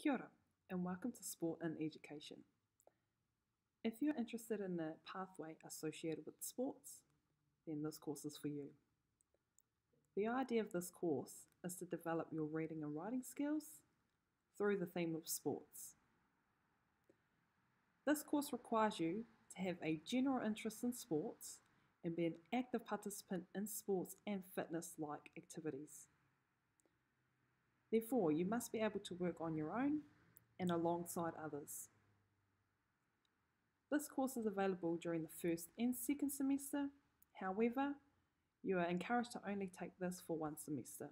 Kia ora, and welcome to Sport and Education. If you're interested in the pathway associated with sports, then this course is for you. The idea of this course is to develop your reading and writing skills through the theme of sports. This course requires you to have a general interest in sports and be an active participant in sports and fitness like activities. Therefore, you must be able to work on your own and alongside others. This course is available during the first and second semester. However, you are encouraged to only take this for one semester.